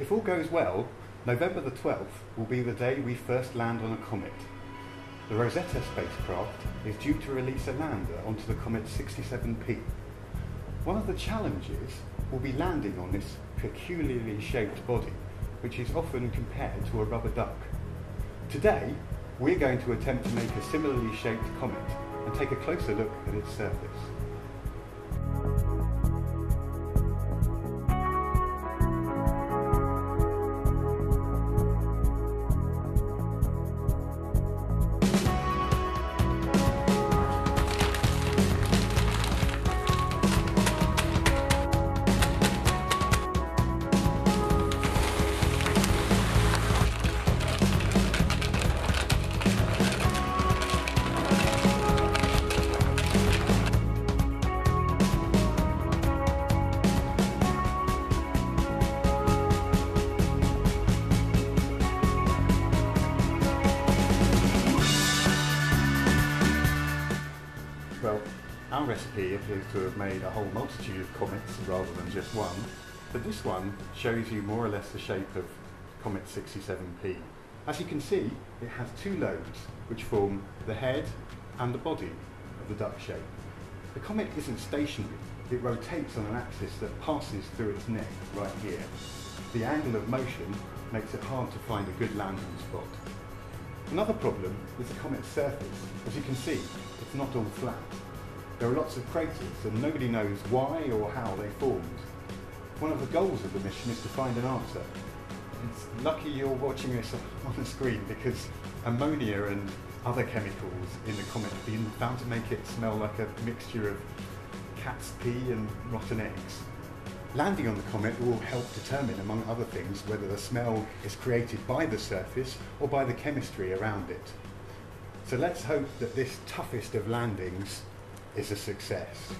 If all goes well, November the 12th will be the day we first land on a comet. The Rosetta spacecraft is due to release a lander onto the comet 67P. One of the challenges will be landing on this peculiarly shaped body, which is often compared to a rubber duck. Today, we're going to attempt to make a similarly shaped comet and take a closer look at its surface. Well, our recipe appears to have made a whole multitude of comets rather than just one, but this one shows you more or less the shape of Comet 67P. As you can see, it has two lobes which form the head and the body of the duck shape. The comet isn't stationary, it rotates on an axis that passes through its neck right here. The angle of motion makes it hard to find a good landing spot. Another problem is the comet's surface. As you can see, it's not all flat. There are lots of craters and nobody knows why or how they formed. One of the goals of the mission is to find an answer. It's lucky you're watching this on the screen because ammonia and other chemicals in the comet have been found to make it smell like a mixture of cat's pee and rotten eggs. Landing on the comet will help determine, among other things, whether the smell is created by the surface or by the chemistry around it. So let's hope that this toughest of landings is a success.